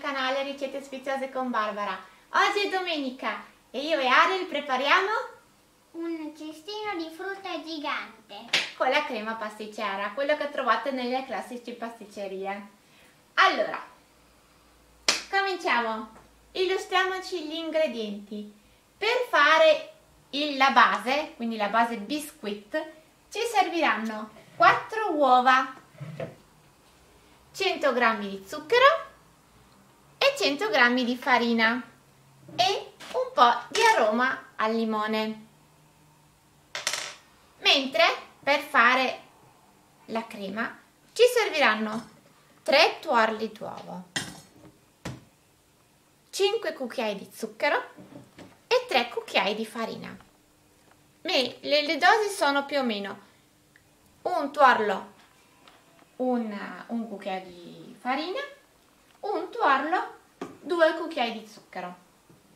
canale Ricette Sfiziose con Barbara. Oggi è domenica e io e Ariel prepariamo Un cestino di frutta gigante. con la crema pasticcera, quello che trovate nelle classici pasticcerie. Allora, cominciamo. Illustriamoci gli ingredienti. Per fare il- la base, quindi la base biscuit, ci serviranno 4 uova, 100 g di zucchero e 100 g di farina e un po' di aroma al limone. Mentre per fare la crema ci serviranno 3 tuorli d'uovo, 5 cucchiai di zucchero e 3 cucchiai di farina. Le, le dosi sono più o meno. Un tuorlo, un, un cucchiaio di farina, un tuorlo, due cucchiai di zucchero.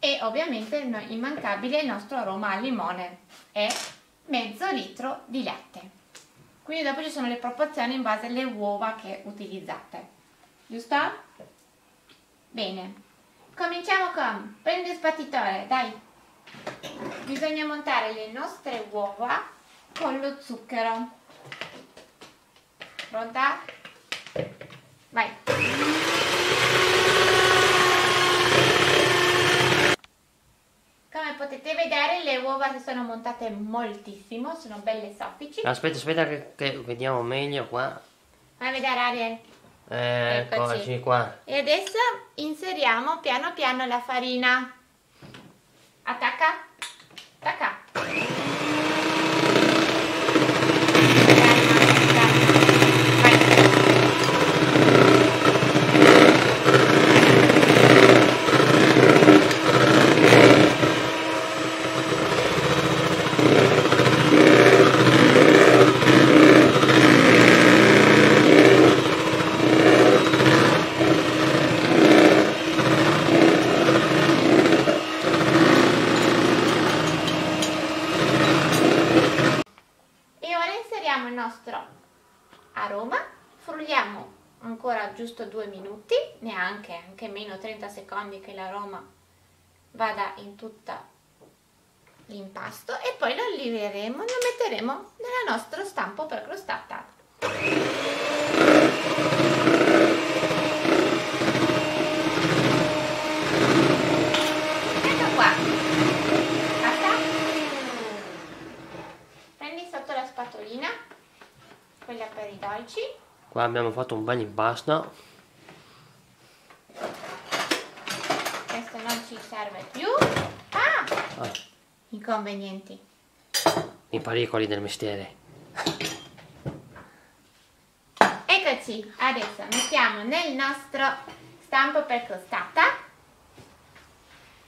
E ovviamente immancabile il nostro aroma al limone. E mezzo litro di latte. Quindi dopo ci sono le proporzioni in base alle uova che utilizzate. Giusto? Bene. Cominciamo con prendi il sbattitore, dai. Bisogna montare le nostre uova con lo zucchero. Pronta? Vai. Come potete vedere le uova si sono montate moltissimo, sono belle soffici. Aspetta, aspetta che, che vediamo meglio qua. Fai vedere Ariel. Eccoci qua. E adesso inseriamo piano piano la farina. Attacca. Attacca. Vai. E ora inseriamo il nostro aroma, frulliamo ancora giusto due minuti, neanche, anche meno 30 secondi che l'aroma vada in tutta l'impasto e poi lo liveremo, lo metteremo nella nostra stampo precrostata. Ecco qua. Basta? Prendi sotto la spatolina, quella per i dolci. Qua abbiamo fatto un bel impasto. Questo non ci serve più. Ah! Ah, Inconvenienti. I pericoli del mestiere. Eccoci, adesso mettiamo nel nostro stampo per crostata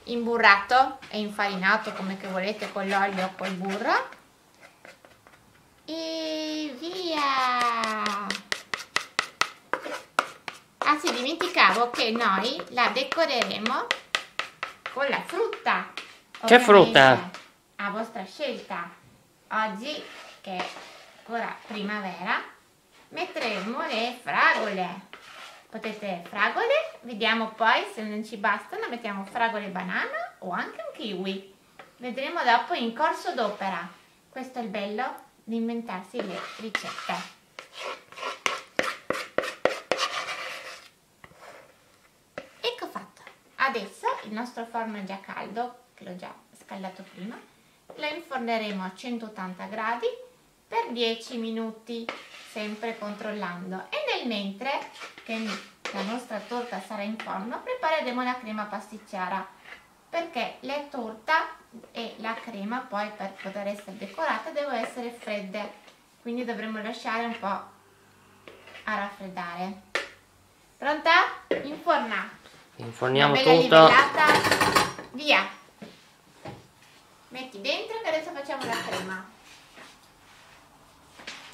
imburrato e infarinato come che volete con l'olio o col burro e via ah sì dimenticavo che noi la decoreremo con la frutta. Che ovviamente, frutta? a vostra scelta. Oggi che è ancora primavera metteremo le fragole. Potete fragole vediamo poi se non ci bastano mettiamo fragole e banana o anche un kiwi. Vedremo dopo in corso d'opera. Questo è il bello di inventarsi le ricette ecco fatto adesso il nostro forno già caldo che l'ho già scaldato prima lo inforneremo a 180 gradi per 10 minuti sempre controllando. E nel mentre che la nostra torta sarà in forno prepareremo la crema pasticcera perché la torta e la crema poi per poter essere decorata devono essere fredde. Quindi dovremo lasciare un po' a raffreddare. Pronta? inforna Inforniamo una bella tutto. livellata via metti dentro che adesso facciamo la crema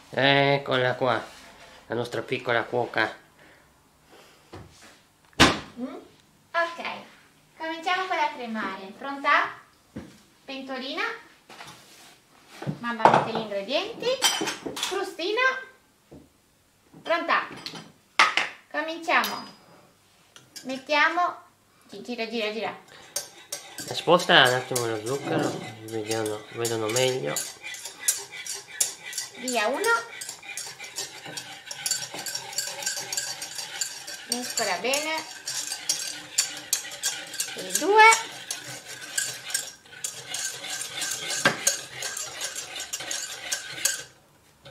Eccola qua, la nostra piccola cuoca. Mm? Ok, cominciamo con la cremare. Pronta? Pentolina. Mamma mette gli ingredienti. Frustina. Pronta? Cominciamo. Mettiamo... Gira, gira, gira. Sposta un attimo lo zucchero, vediamo, vedono meglio. Via uno. Mescola bene. E due.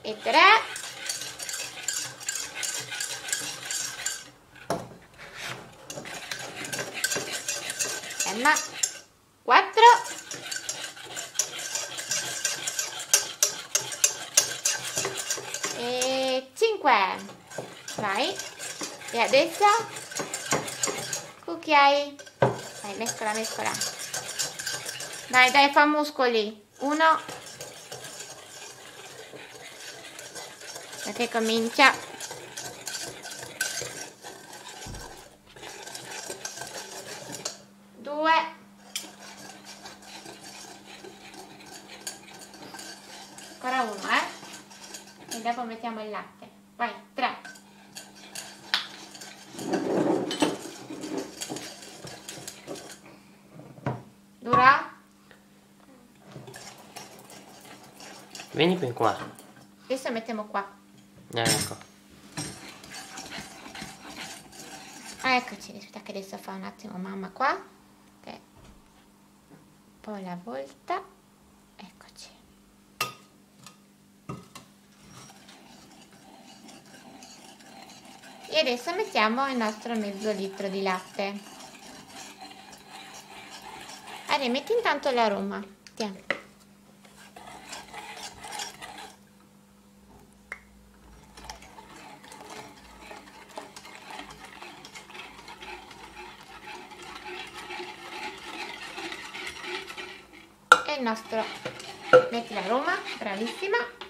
E tre. Emma. Quattro. E 5 vai. E adesso? Cucchiai dai mescola mescola. Dai dai fa muscoli. Uno. Perché comincia due ancora uno eh e dopo mettiamo il latte. Vai, tre. Dura? Vieni qui qua. Adesso mettiamo qua. Eh, ecco. Eccoci, aspetta che adesso fa un attimo mamma qua. Ok. Un po' la volta. Eccoci. E adesso mettiamo il nostro mezzo litro di latte. Allora, metti intanto l'aroma. Tieni. E il nostro... Metti l'aroma, bravissima.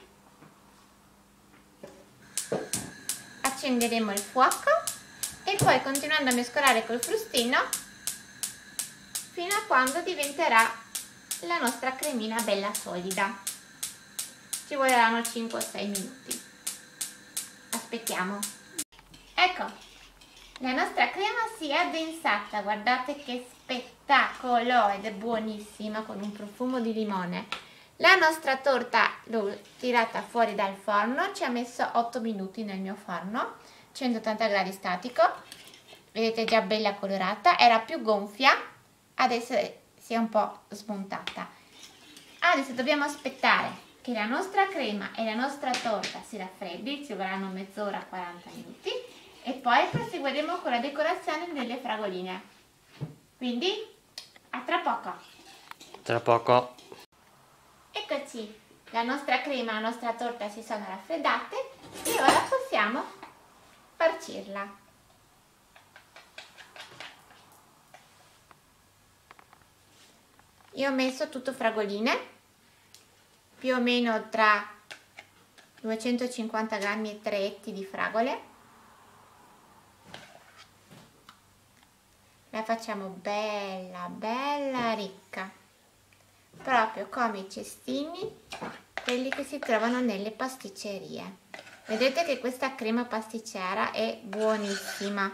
Accenderemo il fuoco e poi continuando a mescolare col frustino fino a quando diventerà la nostra cremina bella solida. Ci vorranno 5 o 6 minuti. Aspettiamo. Ecco la nostra crema si è addensata. Guardate che spettacolo ed è buonissima con un profumo di limone la nostra torta l'ho tirata fuori dal forno, ci ha messo 8 minuti nel mio forno, 180 gradi statico, vedete già bella colorata, era più gonfia, adesso si è un po' smontata. Adesso dobbiamo aspettare che la nostra crema e la nostra torta si raffreddi, ci vorranno mezz'ora, 40 minuti, e poi proseguiremo con la decorazione delle fragoline. Quindi, a tra poco! Tra poco. Eccoci, la nostra crema la nostra torta si sono raffreddate e ora possiamo farcirla. Io ho messo tutto fragoline, più o meno tra 250 grammi e 3 etti di fragole. La facciamo bella, bella ricca proprio come i cestini quelli che si trovano nelle pasticcerie. Vedete che questa crema pasticcera è buonissima.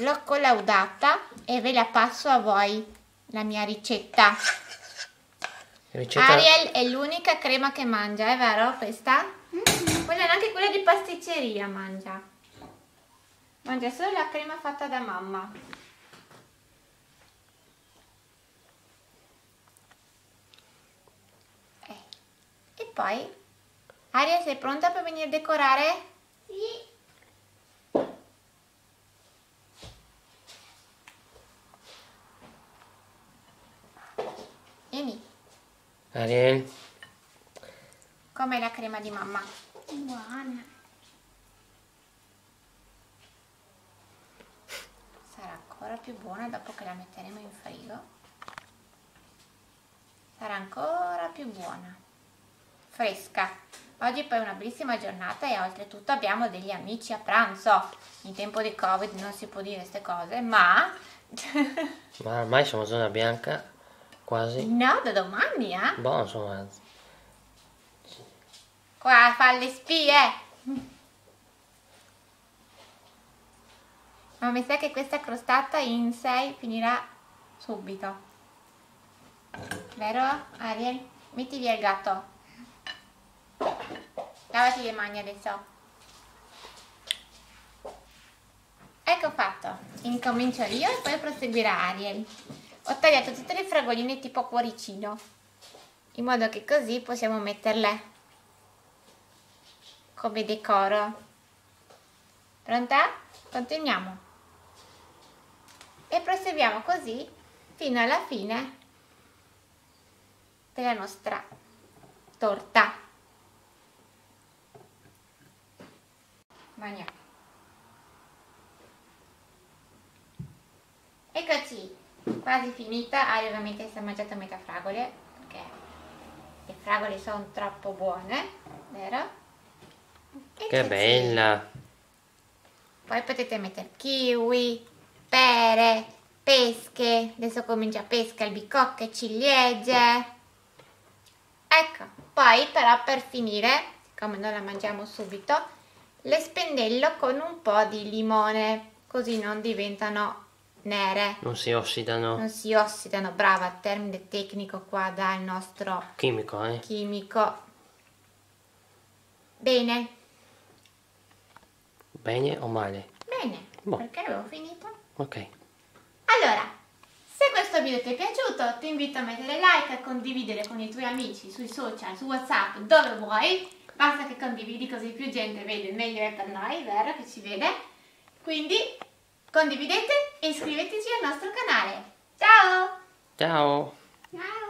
L'ho collaudata e ve la passo a voi la mia ricetta. Ricetta... Ariel è l'unica crema che mangia, è vero questa? Quella anche quella di pasticceria mangia. Mangia solo la crema fatta da mamma poi, Aria, sei pronta per venire a decorare? Sì. Vieni, Ariel. com'è la crema di mamma? Buona. Sarà ancora più buona dopo che la metteremo in frigo. Sarà ancora più buona. Fresca. Oggi poi è una bellissima giornata e oltretutto abbiamo degli amici a pranzo. In tempo di Covid non si può dire queste cose, ma... Ma ormai siamo zona bianca, quasi. no, da domani, eh? Boh, insomma, Qua fa le spie. Ma mi sa che questa crostata in 6 finirà subito. Vero, Ariel? Metti via il gatto. Lavati le mani adesso. Ecco fatto. Incomincio io e poi proseguirà Ariel. Ho tagliato tutte le fragoline tipo cuoricino. In modo che così possiamo metterle come decoro. Pronta? Continuiamo. E proseguiamo così fino alla fine della nostra torta. Mangiamo. Eccoci, quasi finita. Ari ovviamente si è mangiato metà fragole perché le fragole sono troppo buone, vero? che Eccoci. bella. Poi potete mettere kiwi, pere, pesche, adesso comincia pesca, albicocche, ciliegie. Ecco, poi però per finire, siccome noi la mangiamo subito, le spendello con un po' di limone, così non diventano nere, Non si ossidano. non si ossidano. Brava, termine tecnico qua dal nostro Chimico, eh. chimico. Bene, Bene o male? bene, Boh. perché avevo finito? Ok. Allora, se questo video ti è piaciuto, ti invito a mettere like, a condividere con i tuoi amici sui social, su WhatsApp, dove vuoi. Basta che condividi così più gente vede, meglio è per noi, vero? Che ci vede. Quindi condividete e iscriveteci al nostro canale. Ciao! Ciao. Ciao!